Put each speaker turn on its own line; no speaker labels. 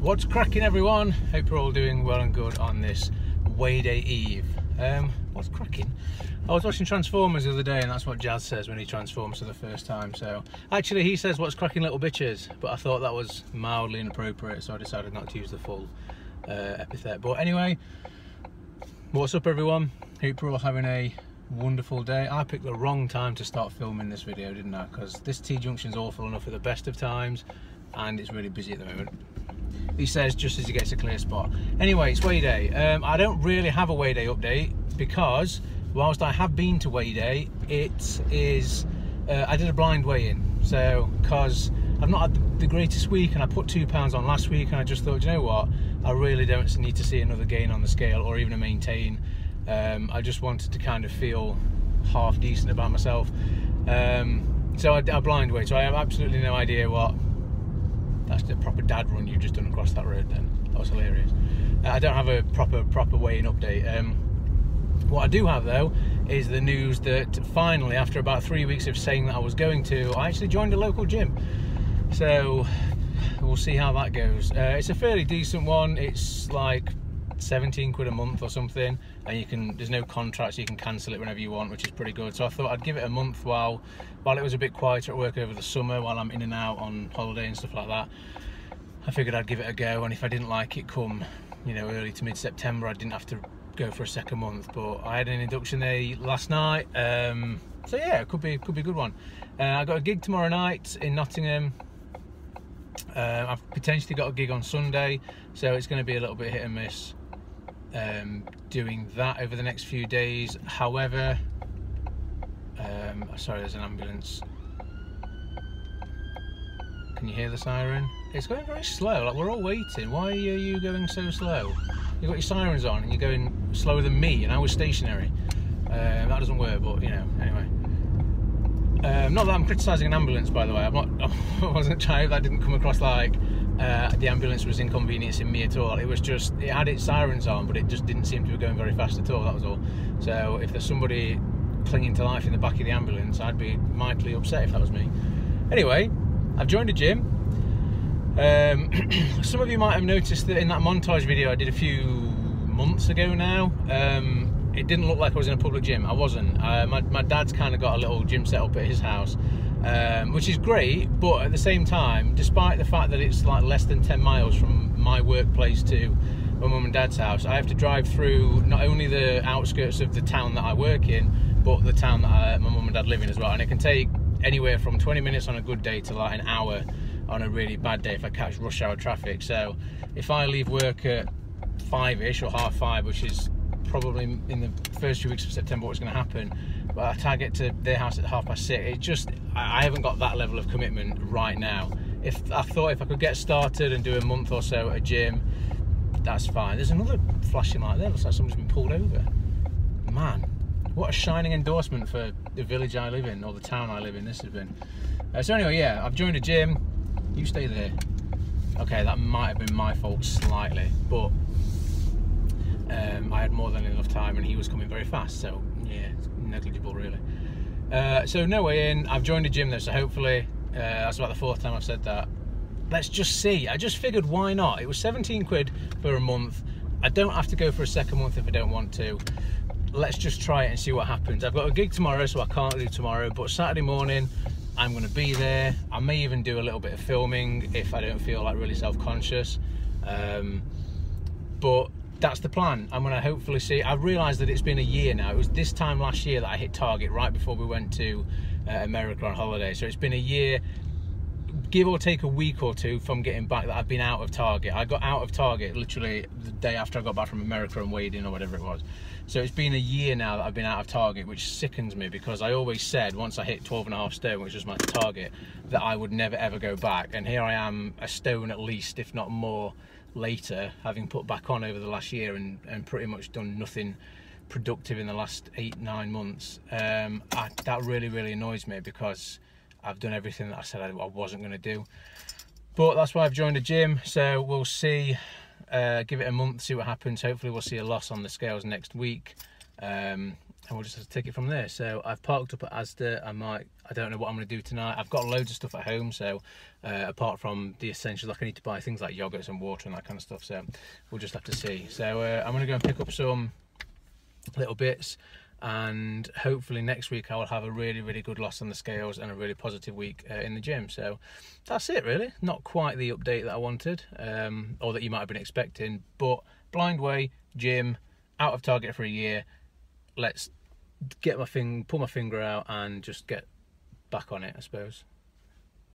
What's cracking everyone? Hope you're all doing well and good on this Weigh Day Eve. Um, what's cracking? I was watching Transformers the other day and that's what Jazz says when he transforms for the first time. So actually he says what's cracking little bitches, but I thought that was mildly inappropriate so I decided not to use the full uh, epithet. But anyway, what's up everyone? Hope you're all having a wonderful day. I picked the wrong time to start filming this video, didn't I? Because this T-junction's awful enough at the best of times and it's really busy at the moment he says just as he gets a clear spot. Anyway, it's Weigh Day. Um, I don't really have a Weigh Day update because whilst I have been to Weigh Day, it is, uh, I did a blind weigh-in. So, because I've not had the greatest week and I put two pounds on last week and I just thought, you know what, I really don't need to see another gain on the scale or even a maintain. Um, I just wanted to kind of feel half decent about myself. Um, so I, I blind weighed, so I have absolutely no idea what that's the proper dad run you've just done across that road then. That was hilarious. Uh, I don't have a proper proper weighing update. Um, what I do have though is the news that finally, after about three weeks of saying that I was going to, I actually joined a local gym. So we'll see how that goes. Uh, it's a fairly decent one. It's like 17 quid a month or something and you can there's no contract so you can cancel it whenever you want which is pretty good. So I thought I'd give it a month while while it was a bit quieter at work over the summer while I'm in and out on holiday and stuff like that. I figured I'd give it a go and if I didn't like it come you know early to mid-September I didn't have to go for a second month. But I had an induction day last night um, so yeah it could be could be a good one. Uh, I got a gig tomorrow night in Nottingham. Uh, I've potentially got a gig on Sunday so it's going to be a little bit hit and miss um, doing that over the next few days. However, um, sorry, there's an ambulance. Can you hear the siren? It's going very slow. Like we're all waiting. Why are you going so slow? You've got your sirens on and you're going slower than me, and I was stationary. Um, that doesn't work, but you know. Anyway. Um, not that I'm criticising an ambulance, by the way. I'm not. I wasn't trying. That didn't come across like uh, the ambulance was inconveniencing me at all. It was just, it had its sirens on, but it just didn't seem to be going very fast at all, that was all. So if there's somebody clinging to life in the back of the ambulance, I'd be mightily upset if that was me. Anyway, I've joined a gym. Um, some of you might have noticed that in that montage video I did a few months ago now, um, it didn't look like I was in a public gym. I wasn't. Uh, my, my dad's kind of got a little gym set up at his house um, which is great. But at the same time, despite the fact that it's like less than 10 miles from my workplace to my mum and dad's house, I have to drive through not only the outskirts of the town that I work in, but the town that I, my mum and dad live in as well. And it can take anywhere from 20 minutes on a good day to like an hour on a really bad day if I catch rush hour traffic. So if I leave work at five-ish or half five, which is probably in the first few weeks of September what's going to happen, but I try get to their house at half past six. It just I haven't got that level of commitment right now. If I thought if I could get started and do a month or so at a gym, that's fine. There's another flashing light there. Looks like someone's been pulled over. Man, what a shining endorsement for the village I live in or the town I live in. This has been. Uh, so anyway, yeah, I've joined a gym. You stay there. Okay, that might have been my fault slightly, but um, I had more than enough time and he was coming very fast. So yeah, negligible really. Uh, so no weigh in. I've joined a gym though, so hopefully uh, that's about the fourth time I've said that. Let's just see. I just figured why not? It was 17 quid for a month. I don't have to go for a second month if I don't want to. Let's just try it and see what happens. I've got a gig tomorrow, so I can't do tomorrow, but Saturday morning, I'm going to be there. I may even do a little bit of filming if I don't feel like really self-conscious. Um, that's the plan. I'm going to hopefully see. I've realised that it's been a year now. It was this time last year that I hit target right before we went to uh, America on holiday. So it's been a year, give or take a week or two from getting back that I've been out of target. I got out of target literally the day after I got back from America and weighed in or whatever it was. So it's been a year now that I've been out of target, which sickens me because I always said once I hit 12 and a half stone, which was my target, that I would never ever go back. And here I am, a stone at least, if not more, later, having put back on over the last year and, and pretty much done nothing productive in the last eight, nine months, um, I, that really, really annoys me because I've done everything that I said I, I wasn't going to do. But that's why I've joined a gym, so we'll see, uh, give it a month, see what happens. Hopefully we'll see a loss on the scales next week. Um, and we'll just have to take it from there. So I've parked up at Asda. I might, I don't know what I'm going to do tonight. I've got loads of stuff at home, so uh, apart from the essentials, like I need to buy things like yogurts and water and that kind of stuff. So we'll just have to see. So uh, I'm going to go and pick up some little bits and hopefully next week I will have a really really good loss on the scales and a really positive week uh, in the gym so that's it really not quite the update that I wanted um, or that you might have been expecting but blind weigh gym out of target for a year let's get my thing pull my finger out and just get back on it I suppose